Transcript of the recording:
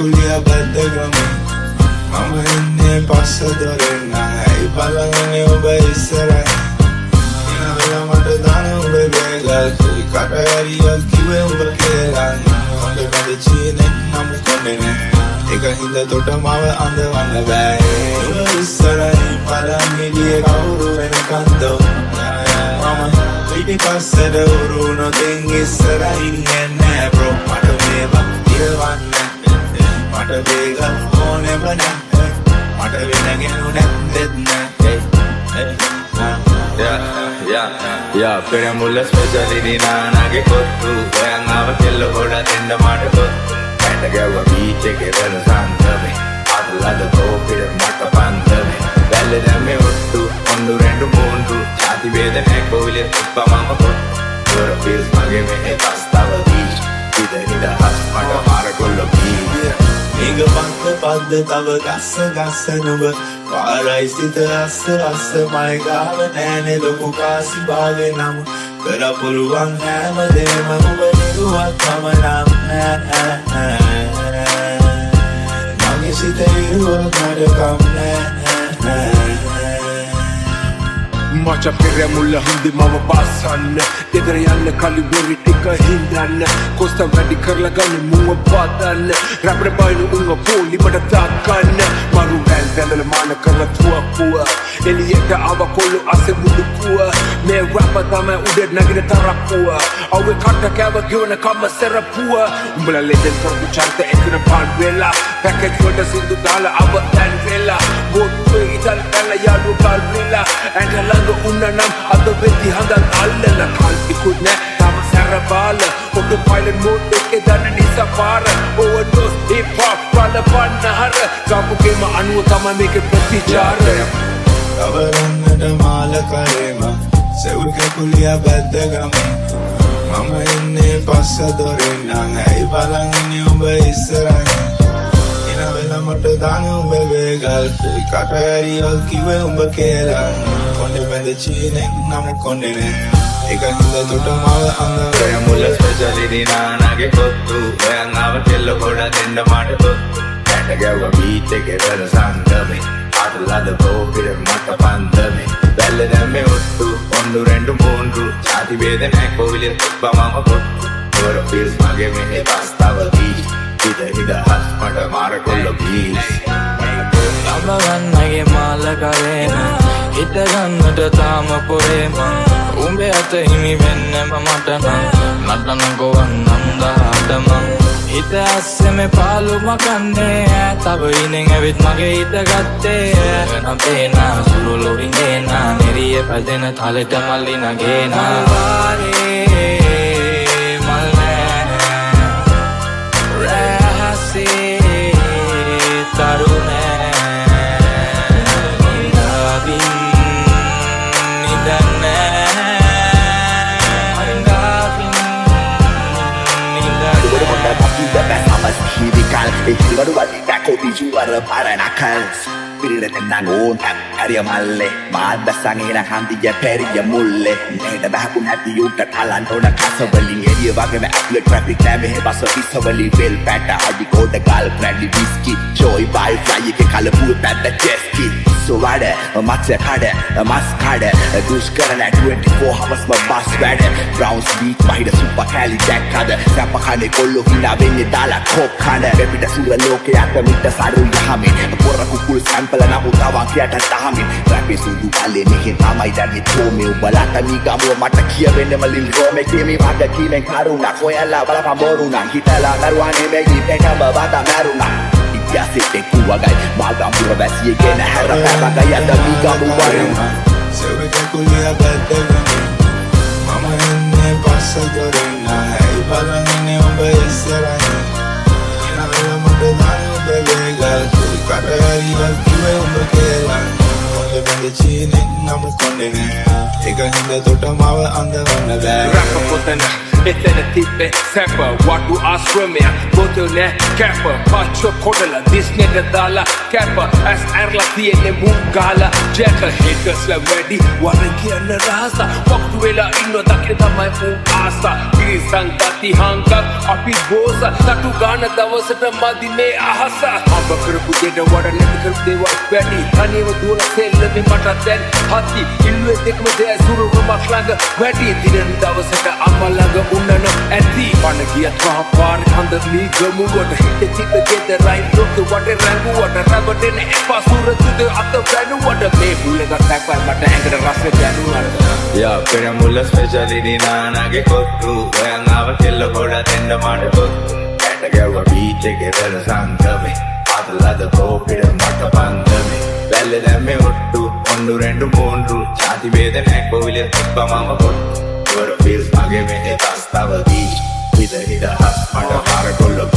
කුලිය බැද්දගම මම එන්නේ පස්ස දොරෙන්න ඇයි බලගනේ ඔබ ඉස්සරයි ඉනවෙලා මට දන ඔබ බේගල් කට ඇරියක් කිවේ ඔබ කියලා හොඳ මැද චීනෙක් නම් කොඩෙන එක හින්ද තොට මව අඳවන්න බෑ ඔබ ඉස්සරයි පලන් හිටිය කවුරු වෙනකන්දෝ මම පිටි පස්සට උරුණොතින් ඉස්සරහින් එන්නේ බ්‍රෝ මට වෙන ගෙනු නැත්තෙත් නැහැ යා පෙරමුල්ල ස්පෙෂලිදි නානගේ කොත්තු ඔයන් ආව කෙල්ල ගොඩ දෙන්න මට කොත්තු ඇට ගැව්ව බීච් එකේ වෙන සන්තමේ අදලද කෝපිර මට පන්තමේ වැල්ල දැම්මේ ඔට්ටු ඔන්නු රෙන්ඩු මූන්ඩු ජාති වේද නෑ කෝවිලෙ තුප්ප මම කොත්තු තොර පිල්ස් මගේ මෙහෙ පස්තව බීච් ඉද නිදහස් මට මාරකොල්ල බීච් නිග පන්ත පද්ද තව ගස්ස ගස්ස නුඹ. පාරයි සිත අස්ස අස්ස මයි ගාව නෑනෙ ලොකු කාසි භාගේ නම්. කර පුළුවන් හැමදේම ඔබ නිරුවත් මම නම්. මගේ සිත ඉරුවක් නඩකම් නෑ. මච පෙරමුල්ල හුන්දි මම බාසන්න ගෙදර යන්න කලින් වෙරි ටික හින්දන්න කොස්ත වැඩි කරලා ගන්න මුව පාදන්න රැපර බයිනු උංග පොලිමට තාකන්න මරු වැල් වැඳල මාන කරලා තුවක්කුව එලියට ආව කොල්ලු අසෙ මුඩුකුව මේ රැප තමයි උඩ නගින තරක්කුව අවේ කට කෑව ගෙවන කම්ම සෙරපුව උඹලා ලෙඩෙන් කරපු චන්ත එකන පාන් වෙලා පැකේජ් වලට සින්දු දාලා අව දැන් වෙලා බොට්ටුවේ ඉතල් පැල යාළු කල් වෙලා ඇඟ ළඟ උන්න නම් අද වෙදි හඳන් අල්ලලා කල්පිකුත් නෑ තම සැරබාල ඔබ පයිලට් මෝඩ් එකේ දන්න නිසා පාර ඕවර්ඩෝස් හිප් හොප් රල පන්නහර ගාපුගේම අනුව තමයි මේකේ ප්‍රතිචාරය කවරන්නට මාල කරේම සෙව්ක කුලිය බැද්දගම මම එන්නේ පස්ස දොරෙන් නං ඇයි බලන්නේ උඹ ඉස්සරහින් ඉනවෙල මට දාන උඹ වේගල් කට ඇරියල් කිවේ උඹ කියලා. කොන්ඩෙ බැඳ චීනෙක් නම් කොන්ඩෙ නෑ. එක හින්ද තොට මව අඳ පෙරමුල්ල ස්පෙෂලිදි නානගේ කොත්තු ඔයන් ආව කෙල්ල ගොඩ දෙන්න මට කොත්තු ඇට ගැව්ව බීච් එකේ වෙන සන්දමේ අදලද කෝපිර මට පන්දමේ. වැල්ල දැම්මේ ඔට්ටු ඔන්නු රෙන්ඩු මූන්ඩු ජාති වේද නෑ කෝවිලෙ තුප්ප මම කොත්තු තොර පිල්ස් මගේ මෙහෙ පස්තව බීච් හිත නිදහස් මට මාරකොල්ල බීච් අමගන්නගේ මාල කරේන හිතගන්නට තාම පොරේම. උඹේ අත හිමි වෙන්නම මටනම් නටන ගොවන්නම් දහටමං හිත අස්සෙම පාලුම කන්නේ තව ඉනෙන් ඇවිත් මගේ හිත ගත්තේ නපේන සුළු ලොරින්ගේන නෙරිය පැදෙන තලෙට මල්ලි නගේන. වාරේ baru balik aku di juara para nakal පිරිලට නගෝන් ඇරිය මල්ලෙ මාද සංගේන හන්දිය පැරිය මුල්ලෙ. මේට බැහපු නැති යුට තලන් ඕන කසවලින් එරිය වගේම ඇප්ල ට්‍රැෆික් නෑමෙහෙ බස පිස්සවලි වෙල් පැට අඩි කෝඩ ගල් ප්‍රැඩි විස්කි චෝයි බයි ෆ්ලයි එක කලපුුව පැත්ත චෙස්කි සුවඩ මත්ස කඩ මස් කඩ දුෂ්කරන 24 හවස්ම බස් වැඩ. බ්‍රවන්ස් බීත් මහිට සුප කෑලි දැක්කද සැප කනේ කොල්ලො හිනා වෙන්නේ දාලා කෝක් කඩ. වෙපිට සුර ලෝකේ අත මිට සරු යහමින් පොර කුකුල් සැම්පල නමුත් තවන්කයට තහමින් රැපේ සුදු කලේ මෙහෙ තමයි දැන්නේ තෝමේ උඹලට මීගමුව මට කියවෙන්නම ලිල් රෝමේ කේමි වගකීමෙන් කරුණක් ඔයලා බලපන් බොරුණක් හිතලා දරුවානේ බැගි දෙකම බත මැරුණා ඉතිහාසෙට කුවගයි මාගම්පුර වැසියේ ගෙන හැර පැවගයි අද මීගමු වරින් සෙව්ක කුලිය බැද්දගම මම එන්නේ පස්ස දොරෙන් ඇයි බලන්නේ උඹ ඉස්සරහින් ඉනවෙල මට දාන උඹ වේගල් කට ඇරියල් කිවේ උඹ කියලා කොන්ඩෙ බැඳ චීනෙක් නම් කොන්ඩෙ නෑ. එක හින්ද තොට මව අඳවන්න බෑ. Rapper potana, එතන තිබ්බේ සැප. වඩු ආශ්‍රමය බොතල් නෑ කැප. පච්ච කොඩල දිස්නෙට දාලා කැප ඇස් ඇරලා තියෙන්නේ මුම් ගාලා ජැක හිටස්ල වැඩි වරන් කියන්න රහස වක්තු වෙලා ඉන්න දකින තමයි මූ ආසා ශ්‍රී සංගති හංකක් අපි බෝස තටු ගාන දවසට මදිනේ අහස හම්බ කරපු දෙට වඩ නැති කරපු දේවල් වැඩි තනියම දුවන සෙල්ලමේ මට දැන් හති ඉල්ලුවේ දෙකම දෙය සුරුරුමක් ළඟ වැඩි දින දවසට අම්මා ළඟ උන්නන ඇති පණ ගියත් මහ පාර කඳ ලී ගමුවට හිත චිත ගෙද රයින් ලොක වට රැඟුවට රැවටෙන එපා. සුරතුද අත වැනුවට මේ බුලක සැපයි මට ඇඟට රස දැනුනට යා පෙරමුල්ල ස්පෙෂලිටි නානගේ කොත්තු ඔයන් ආව කෙල්ල ගොඩ දෙන්න මට කොත්තු ඇට ගැව්ව බීච් එකේ වෙල සංගමේ. අදලද කෝපිට මට පන්දමේ. වැල්ල දැම්මේ ඔට්ටු ඔන්ඩු රෙන්ඩු මෝන්ඩු ජාති වේද නැක්බොවිල තිබ්බ මම කොට්ටු. වර ෆිල්ස් මගේ මෙහෙ තස්තව බීච් විද හිට හස් මට පාර කොල්ලො